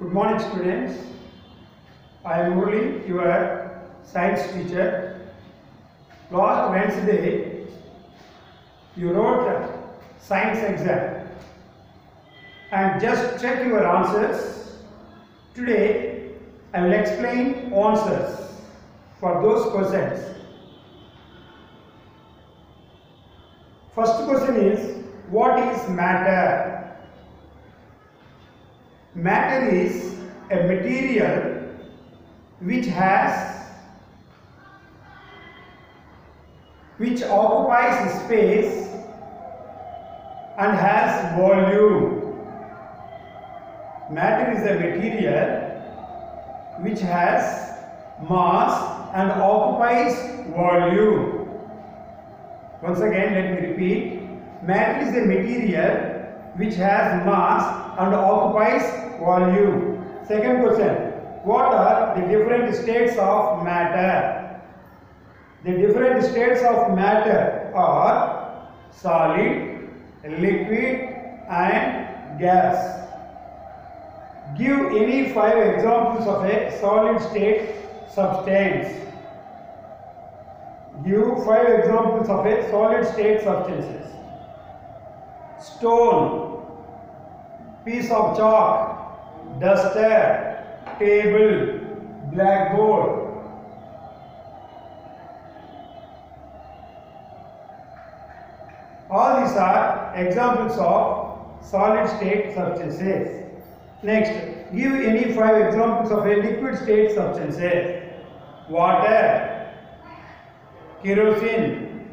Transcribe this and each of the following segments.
Good morning, students. I am Murli, your science teacher. Last Wednesday, you wrote a science exam and just check your answers. Today, I will explain answers for those questions. First question is, what is matter? Matter is a material which has which occupies space and has volume. Matter is a material which has mass and occupies volume. Once again, let me repeat. Matter is a material which has mass and occupies volume. Second question. What are the different states of matter? The different states of matter are solid, liquid and gas. Give any five examples of a solid state substance. Give five examples of a solid state substances. Stone, piece of chalk, duster, table, blackboard. All these are examples of solid state substances. Next, give any five examples of a liquid state substances. Water, kerosene,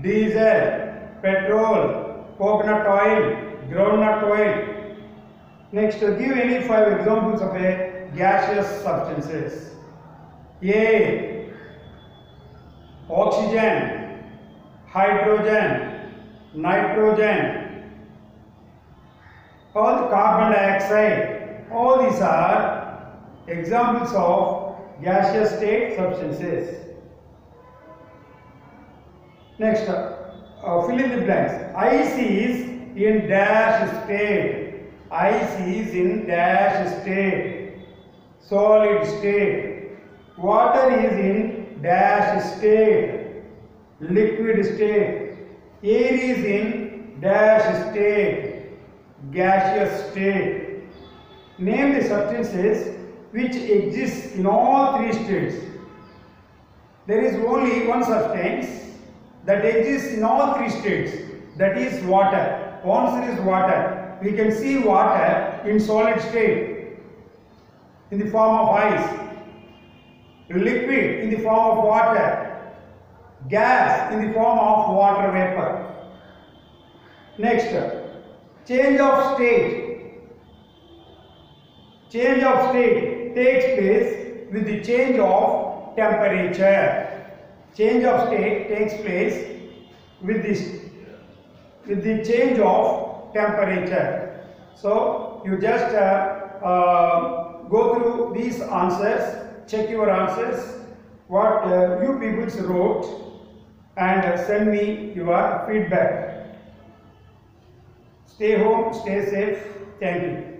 diesel, petrol, coconut oil, groundnut oil. Next, give any five examples of a gaseous substances. Air, oxygen, hydrogen, nitrogen, all the carbon dioxide, all these are examples of gaseous state substances. Next, uh, fill in the blanks. Ice is in dash state. Ice is in dash state. Solid state. Water is in dash state. Liquid state. Air is in dash state. Gaseous state. Name the substances which exist in all three states. There is only one substance that exists in all three states that is water. Answer is water. We can see water in solid state in the form of ice, liquid in the form of water, gas in the form of water vapor. Next, change of state. Change of state takes place with the change of temperature. Change of state takes place with this with the change of temperature. So you just uh, uh, go through these answers, check your answers, what uh, you people wrote, and send me your feedback. Stay home, stay safe. Thank you.